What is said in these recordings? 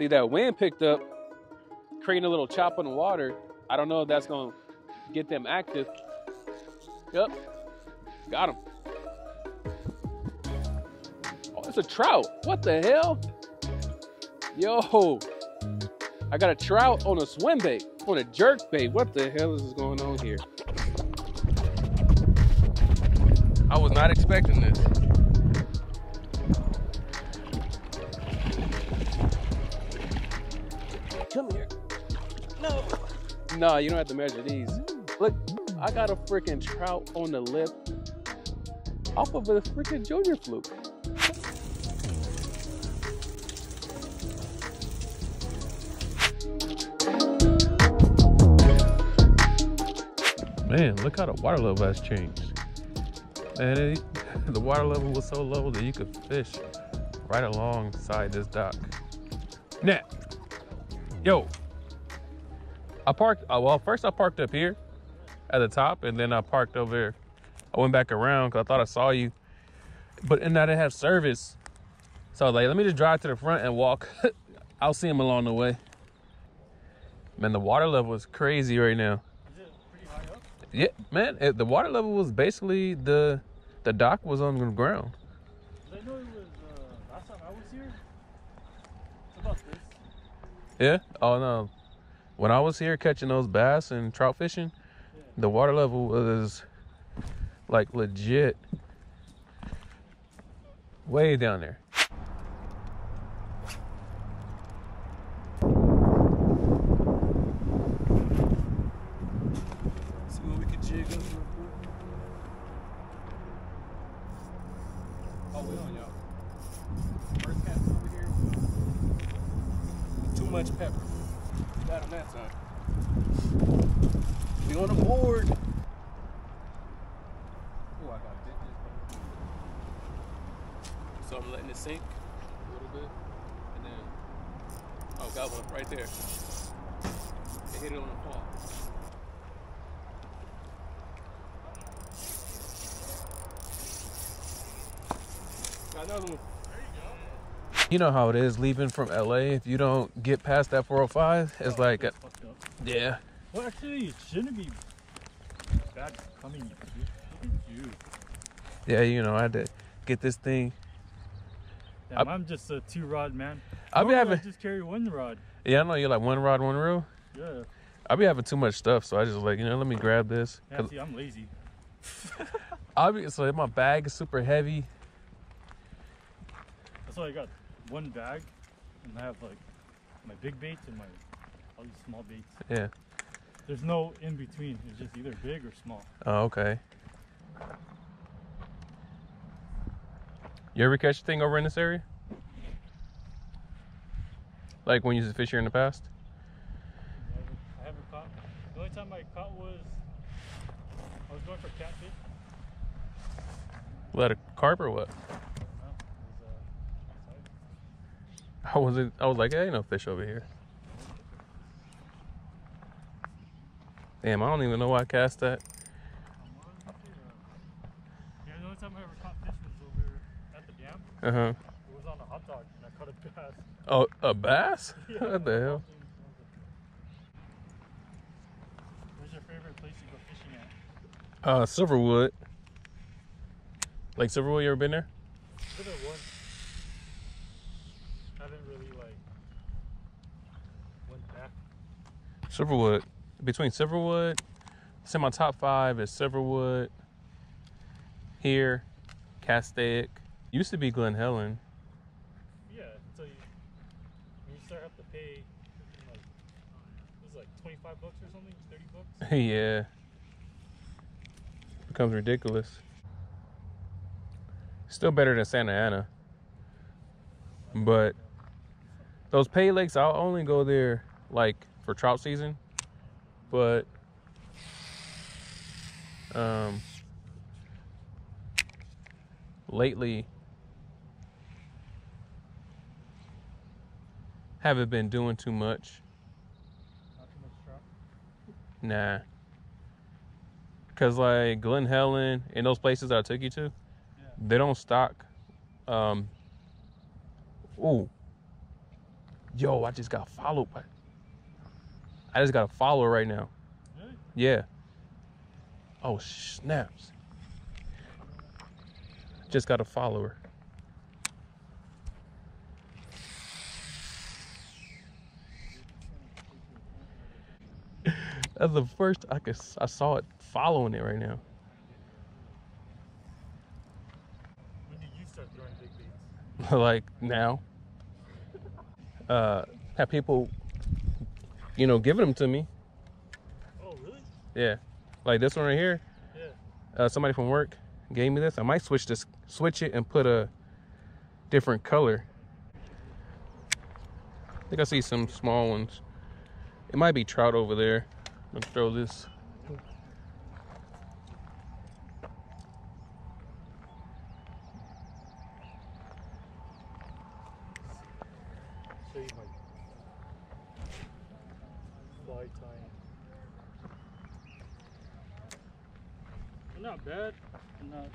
See that wind picked up, creating a little chop on the water. I don't know if that's gonna get them active. Yep, got him. Oh, it's a trout. What the hell? Yo, I got a trout on a swim bait, on a jerk bait. What the hell is going on here? I was not expecting this. No, you don't have to measure these. Look, I got a freaking trout on the lip off of a freaking junior fluke. Man, look how the water level has changed. Man, it, the water level was so low that you could fish right alongside this dock. Net. Yo. I parked, uh, well, first I parked up here at the top and then I parked over there. I went back around because I thought I saw you. But and I didn't have service. So I was like, let me just drive to the front and walk. I'll see him along the way. Man, the water level is crazy right now. Is it pretty high up? Yeah, man, it, the water level was basically the the dock was on the ground. I know it was uh, last time I was here. It's about this. Yeah. Oh no. When I was here catching those bass and trout fishing, the water level was like legit way down there. Oh. Too much pepper. Got him that time. We on the board. Oh, I got bit. So I'm letting it sink a little bit. And then, oh, got one right there. It hit it on the paw. Got another one. You know how it is leaving from LA. If you don't get past that 405, it's like, a, yeah. Well, actually, it shouldn't be bad coming. Look at you. Yeah, you know, I had to get this thing. Damn, I'm just a two rod man. I'll be Normally, I having, just carry one rod. yeah, I know you're like one rod, one reel. Yeah. I'll be having too much stuff, so I just like, you know, let me grab this. Yeah, see, I'm lazy. obviously, my bag is super heavy. That's why I got one bag, and I have like my big baits and my all these small baits. Yeah. There's no in between. It's just either big or small. Oh, okay. You ever catch a thing over in this area? Like when you used to fish here in the past? I haven't, I haven't caught. The only time I caught was I was going for catfish. Let a carp or what? No, it was uh, outside. I wasn't. I was like, hey, ain't no fish over here. Damn, I don't even know why I cast that. Yeah, the only time I ever caught fish was over at the dam. Uh huh. It was on a hot dog, and I caught a bass. Oh, a bass? Yeah, what the hell? Where's your favorite place to go fishing at? Uh, Silverwood. Like Silverwood, you ever been there? Been there once. Haven't really like went back. Silverwood. Between Silverwood, it's in my top five is Silverwood, here, Castaic. Used to be Glen Helen. Yeah, until you you start have to pay like uh, it was like twenty five bucks or something, thirty bucks. yeah. Becomes ridiculous. Still better than Santa Ana. But those pay lakes, I'll only go there like for trout season. But um lately haven't been doing too much. Not too much trout. Nah. Cause like Glen Helen and those places that I took you to, Yeah. they don't stock. Um. Ooh. Yo, I just got followed by. I just got a follower right now. Really? Yeah. Oh snaps. Just got a follower. That's the first I could I saw it following it right now. When did you start throwing big baits? like now. Uh have people you know giving them to me. Oh, really? Yeah. Like this one right here. Yeah. uh, somebody from work gave me this. I might switch this, switch it, and put a different color. I think I see some small ones. It might be trout over there. Let's throw this. Show you my fly tying. They're not bad. They're not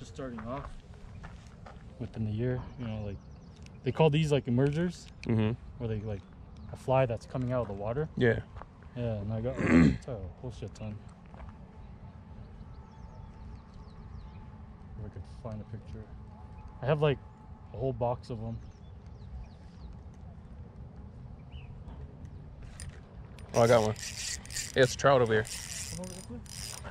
just starting off within the year. You know, like they call these like emergers, Mm-hmm. where they like a fly that's coming out of the water. Yeah. Yeah, and I got a whole shit ton. If I could find a picture. I have like a whole box of them. Oh, I got one. Yeah, it's trout over here. Come over this way.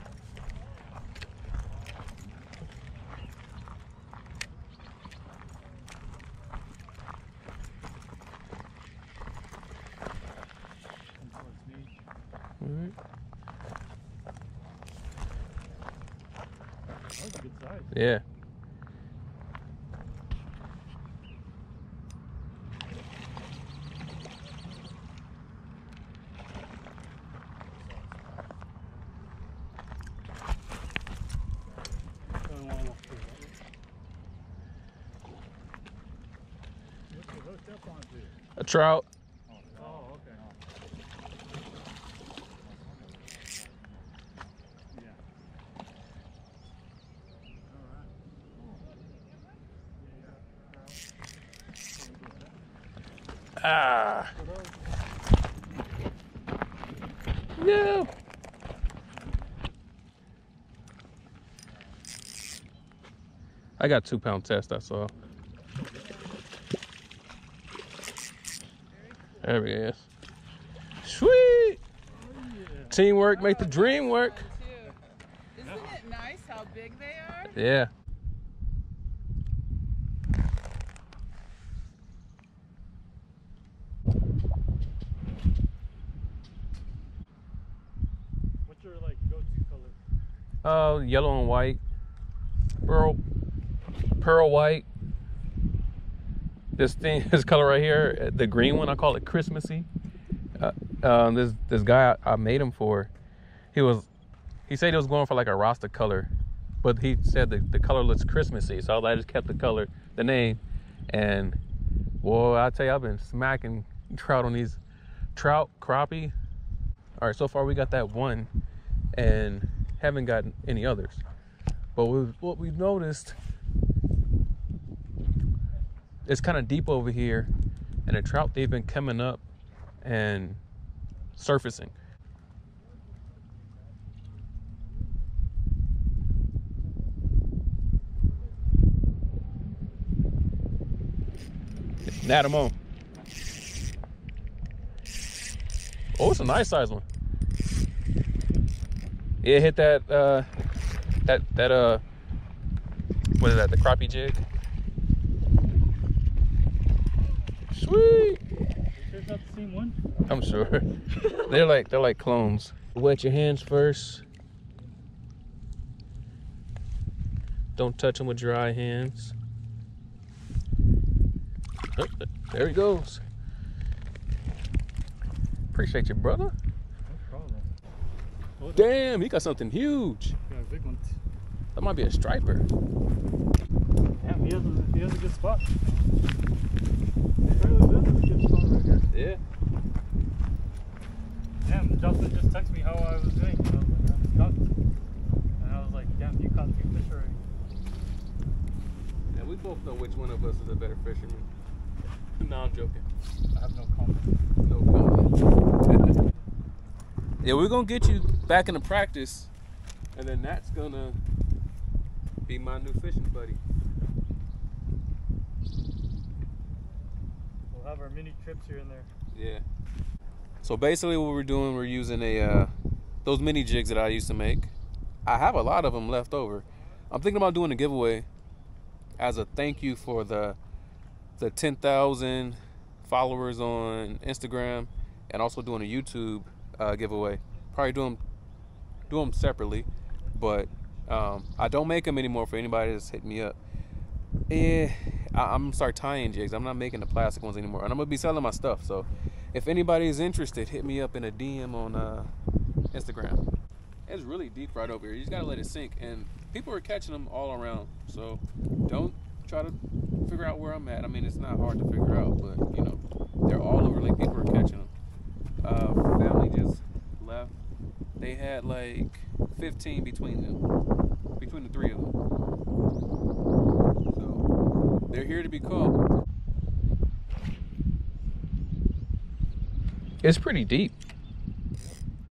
Come towards me. Alright. That was a good size. Yeah. I don't wanna walk through that. What's it hooked up onto? A trout. Oh, okay. Yeah. Ah. No. I got two pound test, I saw. There he is. Sweet. Teamwork make the dream work. Isn't it nice how big they are? Yeah. What's your like go-to color? Uh, yellow and white. Pearl, pearl white. This thing, this color right here, the green one, I call it Christmassy. Uh, um, this this guy I, I made him for, he was, he said he was going for like a Rasta color, but he said the, the color looks Christmassy, so I just kept the color, the name, and boy, I tell you, I've been smacking trout on these trout crappie. All right, so far we got that one, and haven't gotten any others. But what we've noticed, it's kind of deep over here, and the trout they've been coming up and surfacing. Nat him on. Oh, it's a nice size one. It hit that uh that that uh what is that, the crappie jig? Sweet. Not the same one? I'm sure. they're like they're like clones. Wet your hands first. Don't touch them with dry hands. There he goes. Appreciate you, brother. No problem. Damn, he got something huge. Yeah. That might be a striper. Damn, he has a, he has a good spot. Apparently this is a good spot right here. Yeah. Damn, Justin just texted me how I was doing. And I was like, I'm stuck. And I was like, damn, you caught two fish already. Yeah, we both know which one of us is a better fisherman. no, I'm joking. I have no comment. No comment. yeah, we're gonna get you back into practice, and then that's gonna be my new fishing buddy. Have our mini trips here and there. Yeah. So basically, what we're doing, we're using a uh, those mini jigs that I used to make. I have a lot of them left over. I'm thinking about doing a giveaway as a thank you for the the 10,000 followers on Instagram, and also doing a YouTube uh, giveaway. Probably do them do them separately, but um, I don't make them anymore for anybody that's hit me up. Eh, I, am gonna start tying jigs. I'm not making the plastic ones anymore, and I'm gonna be selling my stuff. So, if anybody is interested, hit me up in a DM on uh, Instagram. It's really deep right over here. You just gotta let it sink, and people are catching them all around. So, don't try to figure out where I'm at. I mean, it's not hard to figure out, but you know, they're all over. Like people are catching them. Uh, family just left. They had like 15 between them, between the three of them. So they're here to be caught. It's pretty deep.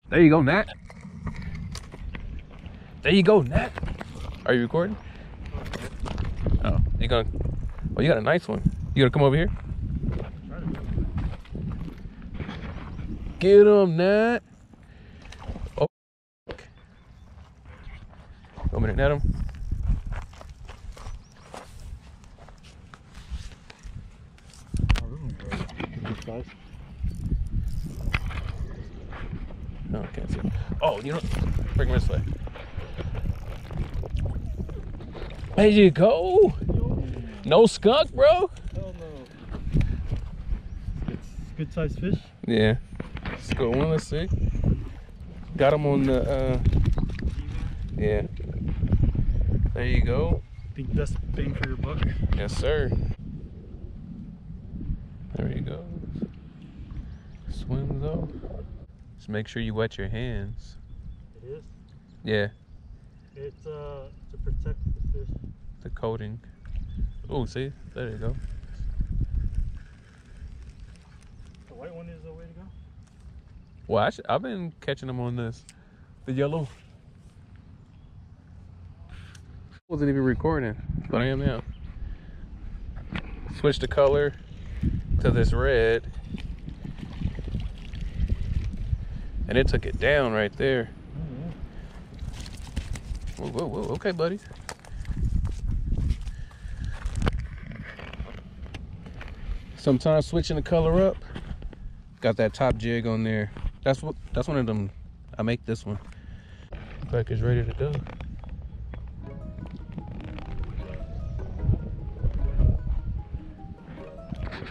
There you go, Nat. There you go, Nat. Are you recording? Oh, you gonna? Oh, you got a nice one. You gonna come over here? Get him, Nat. Oh. Want me to net him? No, I can't see. Him. Oh, you know, bring him this way. There you go. No skunk, bro. Hell no. Good, good sized fish. Yeah. Let's go one. Let's see. Got him on the. uh Yeah. There you go. Think best bang for your buck. Yes, sir. There you go. Swims off. Just make sure you wet your hands. It is. Yeah, It's uh to protect the fish. the coating. Oh, see? There you go. The white one is the way to go. Well, I sh- I've been catching them on this. The yellow. Wasn't even recording, but I am now. Switch the color to this red. And it took it down right there. Mm-hmm. Whoa, whoa, whoa. Okay, buddy. Sometimes switching the color up. Got that top jig on there. That's what. That's one of them. I make this one. Looks like it's ready to go.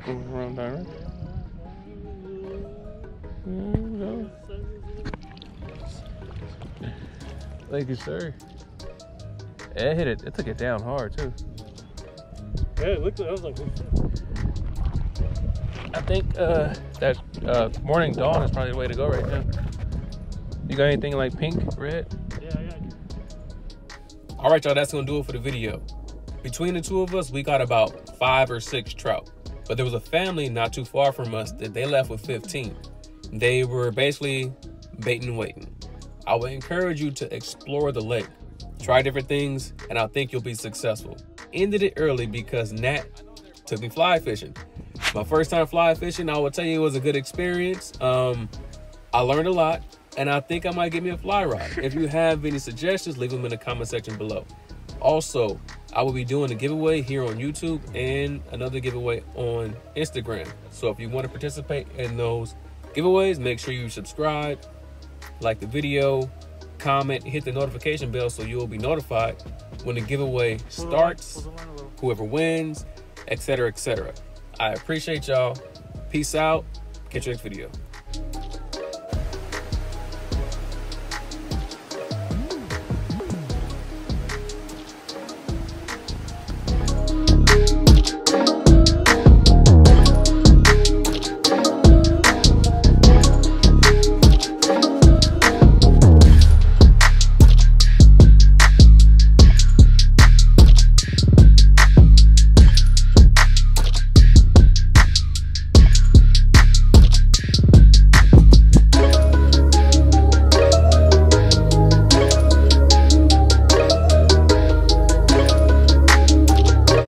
Go around down. There we go. Thank you, sir. It hit it. It took it down hard too. Yeah, it looked. Like, I was like, I think uh, that uh, morning dawn is probably the way to go right now. You got anything like pink, red? yeah, yeah. All right, y'all, that's gonna do it for the video. Between the two of us, we got about five or six trout. But there was a family not too far from us that they left with 15. They were basically baiting and waiting. I would encourage you to explore the lake, try different things, and I think you'll be successful. Ended it early because Nat took me fly fishing. My first time fly fishing, I will tell you it was a good experience. Um, I learned a lot, and I think I might get me a fly rod. If you have any suggestions, leave them in the comment section below. Also, I will be doing a giveaway here on YouTube and another giveaway on Instagram. So if you want to participate in those giveaways, make sure you subscribe, like the video, comment, hit the notification bell so you'll be notified when the giveaway starts, whoever wins, etc., etc. I appreciate y'all. Peace out. Catch you next video.